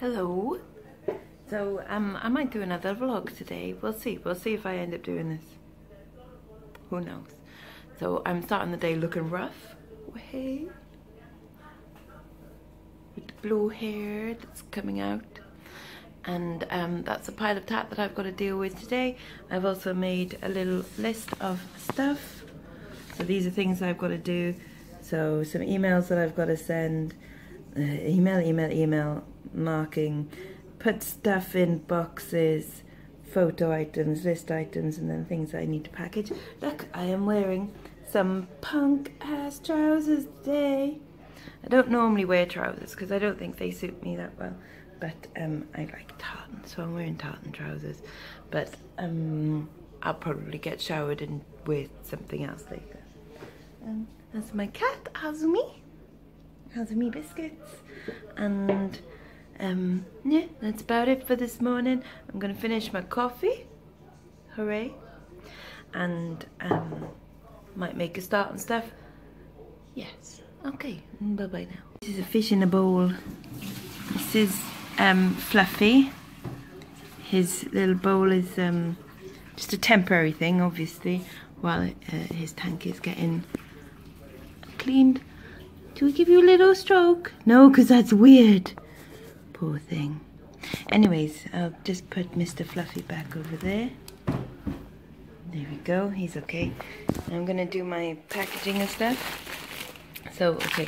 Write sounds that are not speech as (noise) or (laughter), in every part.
Hello. So um, I might do another vlog today. We'll see. We'll see if I end up doing this. Who knows? So I'm starting the day looking rough. Hey. With the blue hair that's coming out. And um, that's a pile of tat that I've got to deal with today. I've also made a little list of stuff. So these are things I've got to do. So some emails that I've got to send. Uh, email, email, email, marking, put stuff in boxes, photo items, list items, and then things I need to package. Look, I am wearing some punk ass trousers today. I don't normally wear trousers because I don't think they suit me that well, but um, I like tartan, so I'm wearing tartan trousers. But um, I'll probably get showered and wear something else later. Um, that's my cat, Azumi. Azumi biscuits. And um, yeah, that's about it for this morning. I'm gonna finish my coffee. Hooray. And um, might make a start and stuff. Yes. Okay. Bye bye now. This is a fish in a bowl. This is um, Fluffy. His little bowl is um, just a temporary thing, obviously, while uh, his tank is getting cleaned. Do we give you a little stroke? No, because that's weird. Poor thing. Anyways, I'll just put Mr. Fluffy back over there. There we go, he's okay. I'm gonna do my packaging and stuff. So, okay,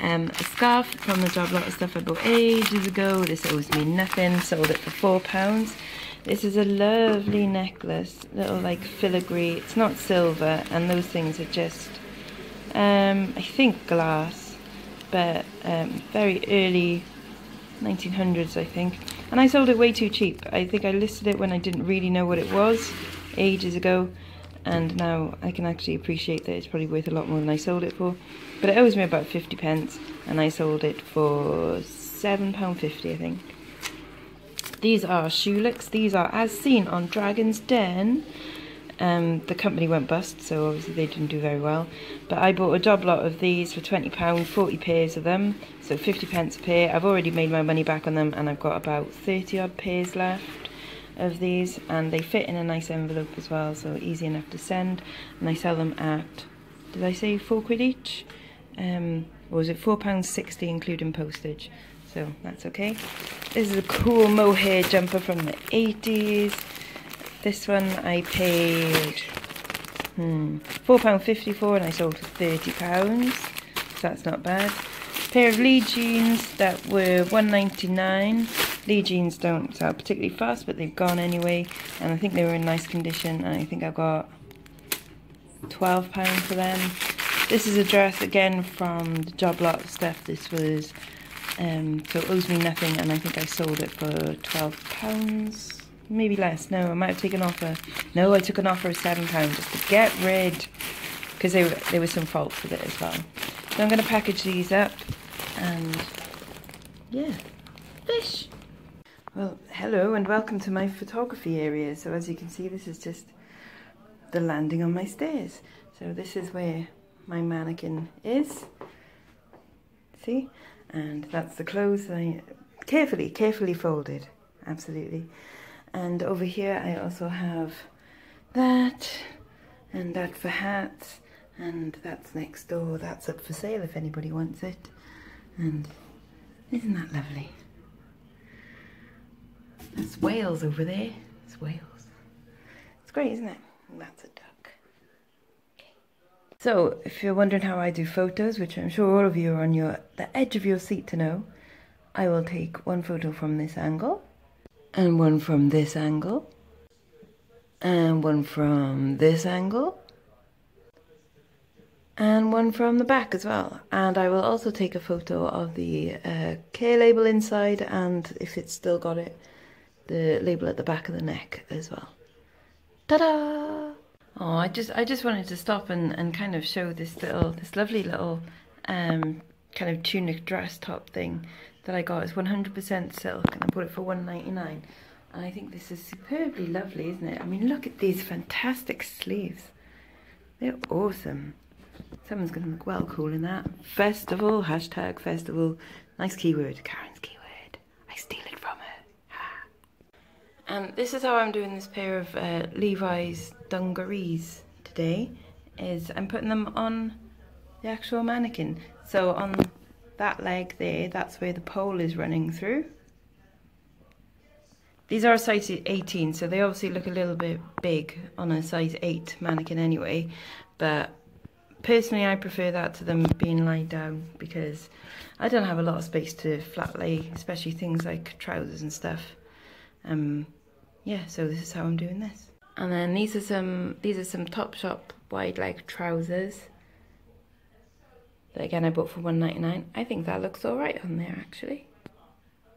um, a scarf from the job lot of stuff I bought ages ago. This owes me nothing, sold it for four pounds. This is a lovely necklace, little like filigree. It's not silver, and those things are just, um, I think glass, but um, very early 1900s, I think. And I sold it way too cheap. I think I listed it when I didn't really know what it was ages ago. And now I can actually appreciate that it's probably worth a lot more than I sold it for. But it owes me about 50 pence. And I sold it for £7.50, I think. These are Schulicks. These are as seen on Dragon's Den. Um, the company went bust, so obviously they didn't do very well. But I bought a job lot of these for £20, 40 pairs of them, so 50 pence a pair. I've already made my money back on them, and I've got about 30 odd pairs left of these, and they fit in a nice envelope as well, so easy enough to send. And I sell them at, did I say four quid each? Um, or was it £4.60 including postage? So that's okay. This is a cool mohair jumper from the 80s. This one I paid hmm, £4.54 and I sold for £30. So that's not bad. pair of Lee jeans that were 1.99. Lee jeans don't sell particularly fast, but they've gone anyway. And I think they were in nice condition. And I think I got £12 for them. This is a dress again from the job lot stuff. This was, um, so it owes me nothing. And I think I sold it for £12 maybe less. No, I might have taken off a, No, I took an offer of seven pounds just to get rid, because there there was some faults with it as well. So I'm going to package these up, and yeah, fish. Well, hello and welcome to my photography area. So as you can see, this is just the landing on my stairs. So this is where my mannequin is. See? And that's the clothes I carefully, carefully folded. Absolutely. And over here I also have that and that for hats and that's next door. That's up for sale if anybody wants it. And isn't that lovely? That's Wales over there. It's Wales. It's great, isn't it? That's a duck. Okay. So, if you're wondering how I do photos, which I'm sure all of you are on your the edge of your seat to know, I will take one photo from this angle and one from this angle. And one from this angle. And one from the back as well. And I will also take a photo of the uh, care label inside and if it's still got it the label at the back of the neck as well. Ta-da! Oh I just I just wanted to stop and, and kind of show this little this lovely little um, kind of tunic dress top thing that I got. It's 100% silk and I bought it for 1.99. And I think this is superbly lovely, isn't it? I mean, look at these fantastic sleeves. They're awesome. Someone's going to look well cool in that. Festival, hashtag festival. Nice keyword, Karen's keyword. I steal it from her. Um, this is how I'm doing this pair of uh, Levi's dungarees today, is I'm putting them on the actual mannequin. So on that leg there, that's where the pole is running through. These are a size 18, so they obviously look a little bit big on a size 8 mannequin anyway, but personally I prefer that to them being laid down because I don't have a lot of space to flat lay, especially things like trousers and stuff. Um, yeah, so this is how I'm doing this. And then these are some these are some Topshop wide leg trousers. That again I bought for 1.99. I think that looks alright on there actually.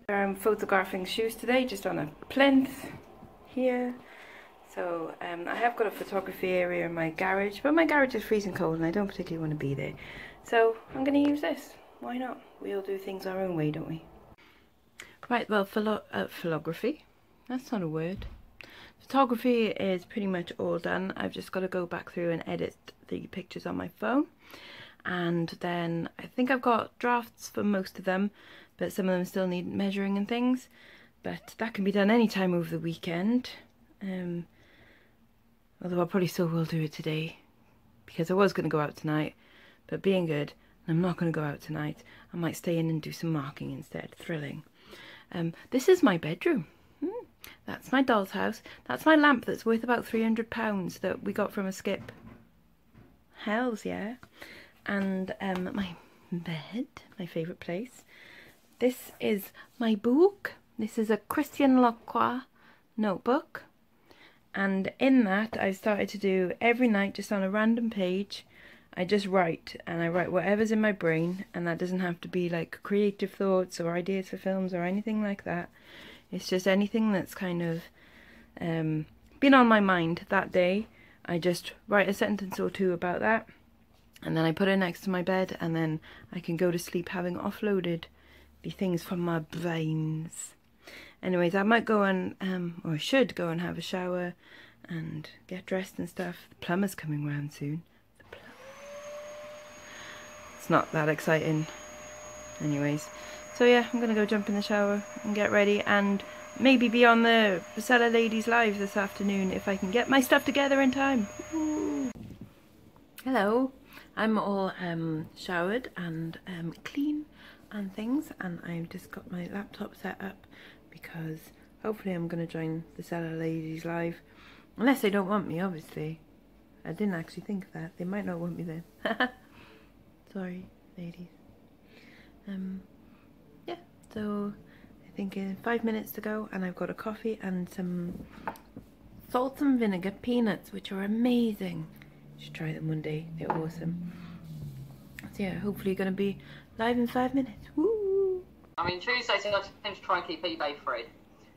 I'm photographing shoes today just on a plinth here. So um, I have got a photography area in my garage, but my garage is freezing cold and I don't particularly want to be there. So I'm going to use this. Why not? We all do things our own way, don't we? Right, well, philo uh, photography. That's not a word. Photography is pretty much all done. I've just got to go back through and edit the pictures on my phone. And then I think I've got drafts for most of them but some of them still need measuring and things. But that can be done anytime over the weekend. Um, although I probably still will do it today because I was going to go out tonight, but being good, I'm not going to go out tonight. I might stay in and do some marking instead. Thrilling. Um, this is my bedroom. Hmm. That's my doll's house. That's my lamp that's worth about £300 that we got from a skip. Hells yeah. And um, my bed, my favourite place. This is my book. This is a Christian Lacroix notebook. And in that, I started to do every night, just on a random page, I just write. And I write whatever's in my brain. And that doesn't have to be like creative thoughts or ideas for films or anything like that. It's just anything that's kind of um, been on my mind that day. I just write a sentence or two about that. And then I put it next to my bed. And then I can go to sleep having offloaded the things from my brains. Anyways, I might go and, um, or I should go and have a shower and get dressed and stuff. The plumber's coming round soon. It's not that exciting. Anyways, so yeah, I'm gonna go jump in the shower and get ready and maybe be on the Seller Ladies Live this afternoon if I can get my stuff together in time. Hello, I'm all um, showered and um, clean and things and I've just got my laptop set up because hopefully I'm going to join the Seller Ladies live. Unless they don't want me obviously. I didn't actually think of that. They might not want me then. (laughs) Sorry ladies. Um yeah so I think in five minutes to go and I've got a coffee and some salt and vinegar peanuts which are amazing you should try them one day they're awesome so yeah hopefully you're going to be Live in five minutes. Woo! I mean, Tuesdays I tend to try and keep eBay free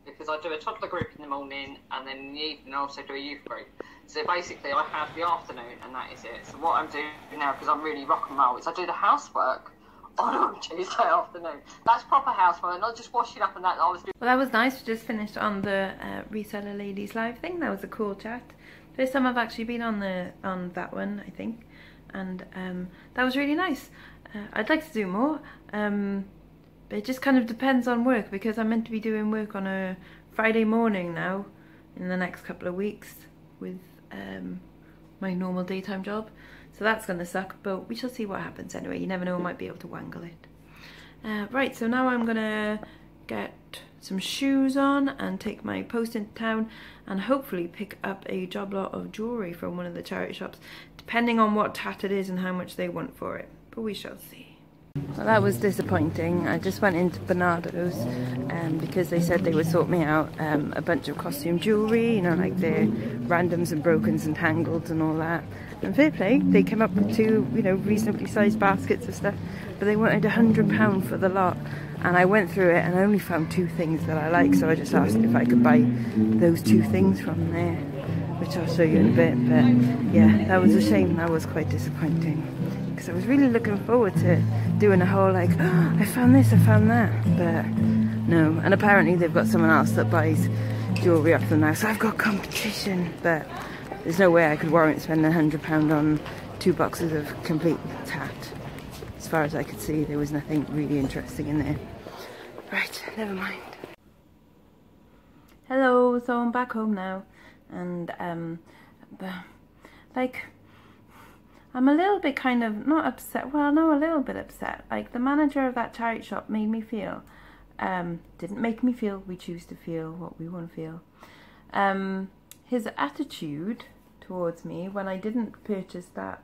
because I do a toddler group in the morning and then in the evening I also do a youth group. So basically I have the afternoon and that is it. So what I'm doing now, because I'm really rock and roll, is I do the housework (laughs) on Tuesday afternoon. That's proper housework, not just washing up and that. I was doing. Well, that was nice. We just finished on the uh, reseller ladies live thing. That was a cool chat. First time I've actually been on the on that one, I think, and um, that was really nice. Uh, I'd like to do more, um, but it just kind of depends on work because I'm meant to be doing work on a Friday morning now in the next couple of weeks with um, my normal daytime job. So that's going to suck, but we shall see what happens anyway. You never know, I might be able to wangle it. Uh, right, so now I'm going to get some shoes on and take my post into town and hopefully pick up a job lot of jewellery from one of the charity shops, depending on what tat it is and how much they want for it but we shall see. Well, that was disappointing. I just went into Barnardo's um, because they said they would sort me out um, a bunch of costume jewellery, you know, like the randoms and brokens and tangled and all that. And fair play, they came up with two, you know, reasonably sized baskets of stuff, but they wanted a hundred pound for the lot. And I went through it and only found two things that I like, so I just asked if I could buy those two things from there, which I'll show you in a bit. But yeah, that was a shame. That was quite disappointing because I was really looking forward to doing a whole like, oh, (gasps) I found this, I found that, but no. And apparently they've got someone else that buys jewellery off them now, so I've got competition, but there's no way I could warrant spending a hundred pound on two boxes of complete tat. As far as I could see, there was nothing really interesting in there. Right, never mind. hello, so I'm back home now, and um, like I'm a little bit kind of not upset. Well, no, a little bit upset. Like the manager of that charity shop made me feel. Um, didn't make me feel. We choose to feel what we want to feel. Um, his attitude towards me when I didn't purchase that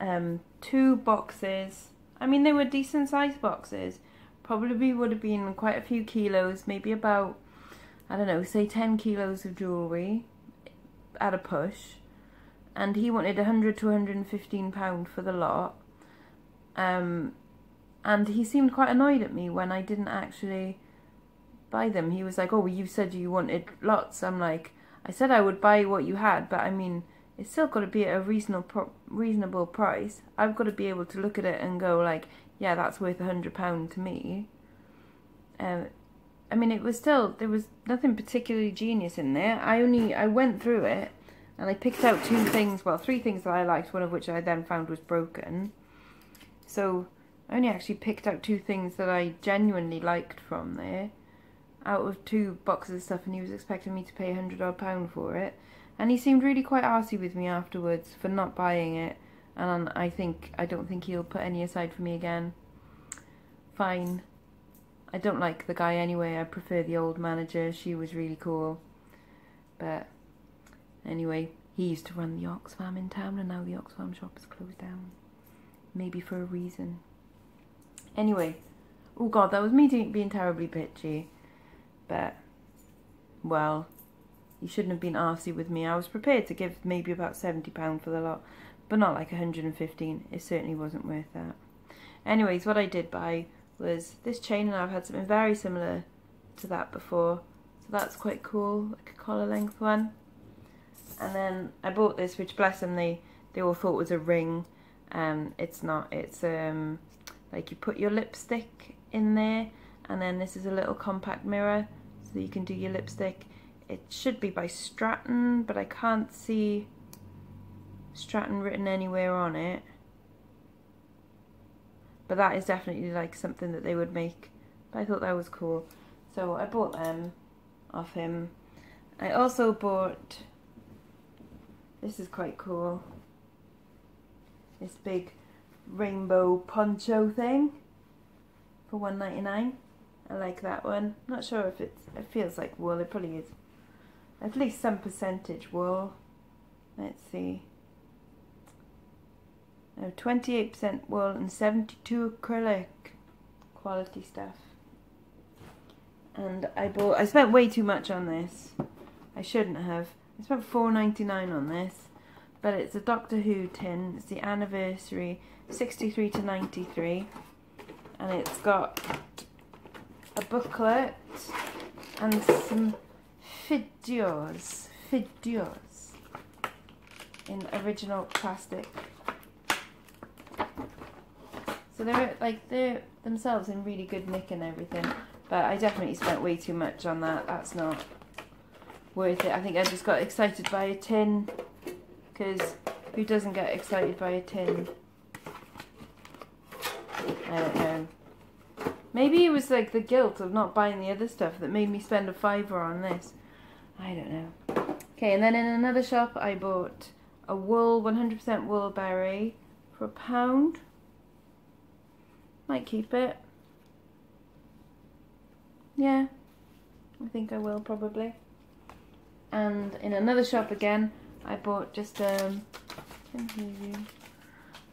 um, two boxes. I mean, they were decent sized boxes. Probably would have been quite a few kilos, maybe about, I don't know, say 10 kilos of jewellery at a push. And he wanted 100 to 115 pound for the lot. Um, and he seemed quite annoyed at me when I didn't actually buy them. He was like, "Oh, well, you said you wanted lots." I'm like, "I said I would buy what you had, but I mean, it's still got to be at a reasonable reasonable price. I've got to be able to look at it and go like, yeah, that's worth a hundred pound to me. Uh, I mean, it was still there was nothing particularly genius in there. I only I went through it and I picked out two things, well, three things that I liked, one of which I then found was broken. So I only actually picked out two things that I genuinely liked from there out of two boxes of stuff and he was expecting me to pay a hundred odd pound for it. And he seemed really quite arsy with me afterwards for not buying it. And I think, I don't think he'll put any aside for me again. Fine. I don't like the guy anyway. I prefer the old manager. She was really cool. But anyway, he used to run the Oxfam in town and now the Oxfam shop is closed down. Maybe for a reason. Anyway. Oh god, that was me being terribly bitchy. But, well, you shouldn't have been arsy with me. I was prepared to give maybe about £70 for the lot, but not like 115 It certainly wasn't worth that. Anyways, what I did buy was this chain, and I've had something very similar to that before. So that's quite cool, like a collar length one. And then I bought this, which bless them, they, they all thought was a ring. Um, it's not, it's um, like you put your lipstick in there, and then this is a little compact mirror, so you can do your lipstick it should be by Stratton, but I can't see Stratton written anywhere on it. But that is definitely like something that they would make. But I thought that was cool. So I bought them off him. I also bought, this is quite cool, this big rainbow poncho thing for one ninety nine. I like that one. Not sure if it's, it feels like wool, it probably is at least some percentage wool. Let's see. 28% wool and 72 acrylic. Quality stuff. And I bought, I spent way too much on this. I shouldn't have. I spent 4.99 on this. But it's a Doctor Who tin. It's the anniversary, 63 to 93. And it's got a booklet and some figures, figures in original plastic. So they're like they're themselves in really good nick and everything, but I definitely spent way too much on that. That's not worth it. I think I just got excited by a tin, because who doesn't get excited by a tin? I don't know. Maybe it was like the guilt of not buying the other stuff that made me spend a fiver on this. I don't know. Okay, and then in another shop I bought a wool, 100% wool berry for a pound. Might keep it. Yeah, I think I will probably. And in another shop again, I bought just um,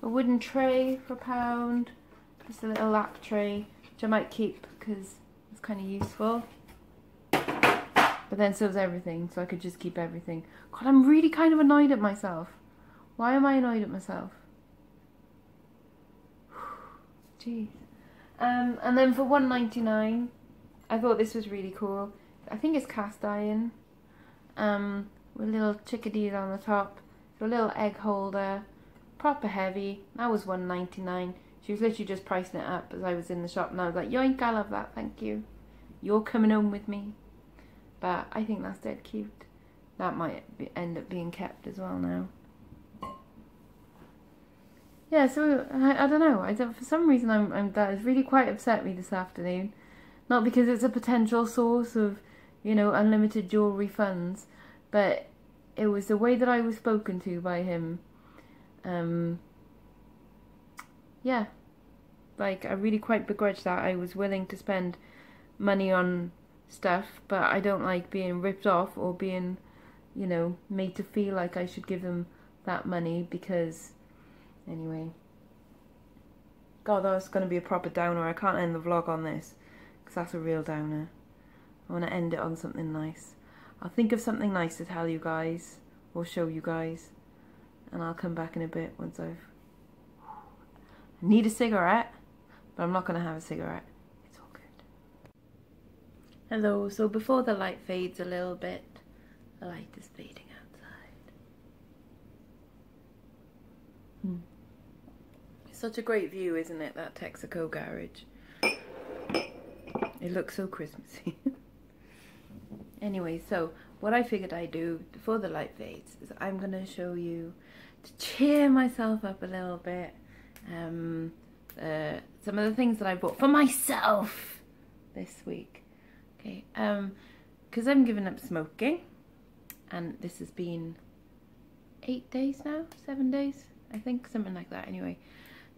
a wooden tray for a pound. Just a little lap tray, which I might keep because it's kind of useful. But then so is everything, so I could just keep everything. God, I'm really kind of annoyed at myself. Why am I annoyed at myself? (sighs) Jeez. Um, and then for 1.99, I thought this was really cool. I think it's cast iron. Um, with little chickadees on the top. So a little egg holder. Proper heavy. That was one ninety nine. She was literally just pricing it up as I was in the shop and I was like, yoink, I love that, thank you. You're coming home with me. But I think that's dead cute. That might be, end up being kept as well now. Yeah, so I, I don't know. I don't, for some reason I'm, I'm that has really quite upset me this afternoon. Not because it's a potential source of you know, unlimited jewelry funds, but it was the way that I was spoken to by him. Um, yeah, like I really quite begrudge that I was willing to spend money on stuff, but I don't like being ripped off or being, you know, made to feel like I should give them that money because, anyway. God, that's going to be a proper downer. I can't end the vlog on this because that's a real downer. I want to end it on something nice. I'll think of something nice to tell you guys or show you guys and I'll come back in a bit once I've I need a cigarette but I'm not going to have a cigarette. It's all good. Hello so before the light fades a little bit the light is fading outside. Hmm. such a great view isn't it that Texaco garage? It looks so Christmassy (laughs) Anyway, so what I figured I'd do before the light fades is I'm going to show you to cheer myself up a little bit um, uh, some of the things that I bought for myself this week. Okay, because um, I'm giving up smoking and this has been eight days now, seven days, I think, something like that anyway,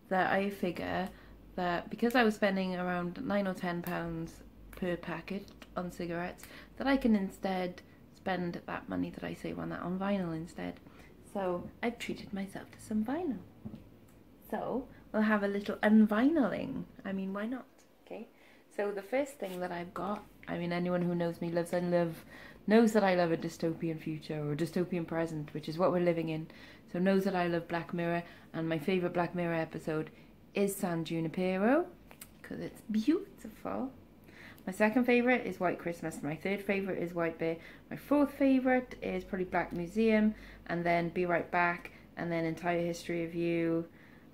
that I figure that because I was spending around nine or ten pounds per packet on cigarettes that I can instead spend that money that I save on that on vinyl instead. So I've treated myself to some vinyl. So we'll have a little unvinyling. I mean, why not? Okay. So the first thing that I've got, I mean, anyone who knows me loves and love knows that I love a dystopian future or dystopian present, which is what we're living in. So knows that I love Black Mirror, and my favorite Black Mirror episode is San Junipero because it's beautiful. My second favourite is White Christmas. My third favourite is White Bear. My fourth favourite is probably Black Museum, and then Be Right Back, and then Entire History of You.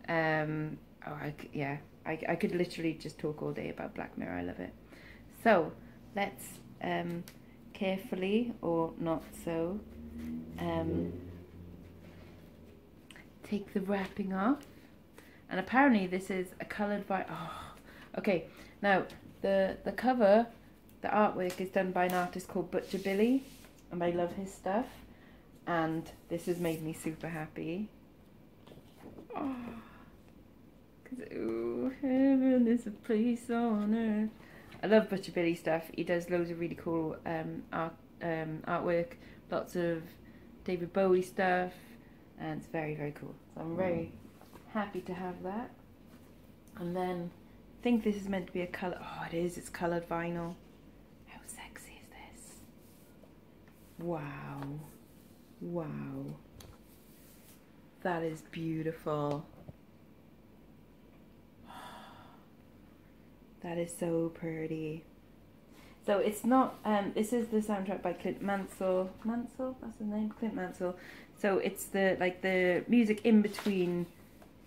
Um, oh, I, yeah, I, I could literally just talk all day about Black Mirror. I love it. So let's um, carefully, or not so, um, take the wrapping off. And apparently this is a coloured by. Oh, okay. Now the the cover, the artwork is done by an artist called Butcher Billy, and I love his stuff. And this has made me super happy. Oh, cause ooh, heaven is a place on earth. I love Butcher Billy stuff. He does loads of really cool um, art um, artwork, lots of David Bowie stuff, and it's very very cool. So I'm very happy to have that. And then think this is meant to be a colour. Oh, it is. It's coloured vinyl. How sexy is this? Wow. Wow. That is beautiful. (sighs) That is so pretty. So it's not, um, this is the soundtrack by Clint Mansell. Mansell? That's his name? Clint Mansell. So it's the, like the music in between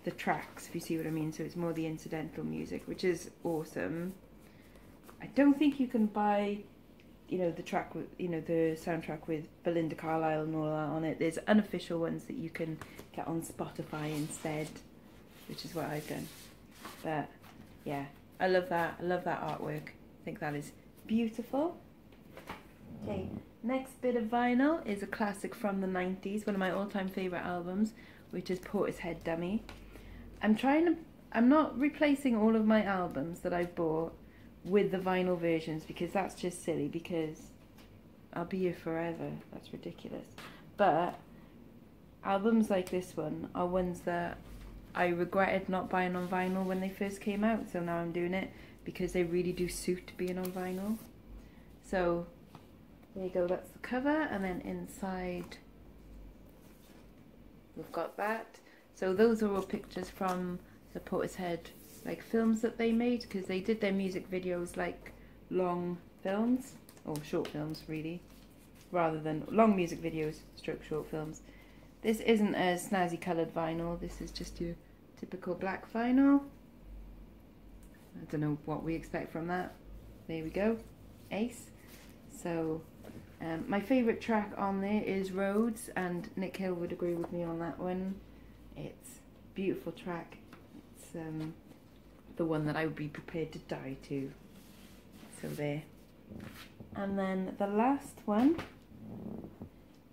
the tracks, if you see what I mean. So it's more the incidental music, which is awesome. I don't think you can buy, you know, the track with, you know, the soundtrack with Belinda Carlisle and all that on it. There's unofficial ones that you can get on Spotify instead, which is what I've done. But yeah, I love that. I love that artwork. I think that is beautiful. Okay, next bit of vinyl is a classic from the 90s, one of my all-time favourite albums, which is Portishead Dummy. I'm trying to. I'm not replacing all of my albums that I've bought with the vinyl versions because that's just silly. Because I'll be here forever. That's ridiculous. But albums like this one are ones that I regretted not buying on vinyl when they first came out. So now I'm doing it because they really do suit being on vinyl. So there you go. That's the cover, and then inside we've got that. So those are all pictures from the Portishead like films that they made because they did their music videos like long films or short films really rather than long music videos stroke short films. This isn't a snazzy coloured vinyl, this is just your typical black vinyl. I don't know what we expect from that. There we go, ace. So um, my favourite track on there is Roads and Nick Hill would agree with me on that one. It's beautiful track. It's um, the one that I would be prepared to die to. So there. And then the last one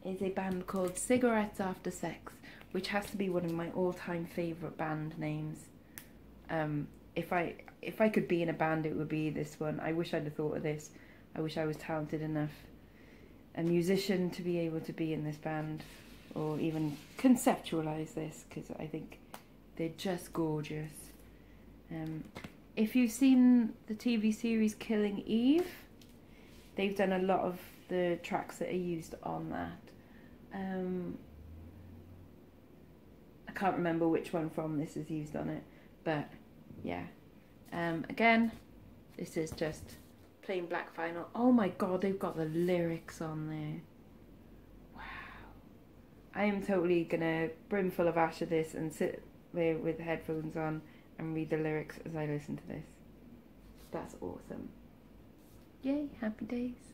is a band called Cigarettes After Sex, which has to be one of my all-time favorite band names. Um, if I if I could be in a band, it would be this one. I wish I'd have thought of this. I wish I was talented enough, a musician to be able to be in this band, or even conceptualize this, because I think they're just gorgeous. Um, if you've seen the TV series Killing Eve, they've done a lot of the tracks that are used on that. Um, I can't remember which one from this is used on it, but yeah. Um, again, this is just plain black vinyl. Oh my god, they've got the lyrics on there. I am totally gonna brimful of ash of this and sit there with headphones on and read the lyrics as I listen to this. That's awesome. Yay, happy days.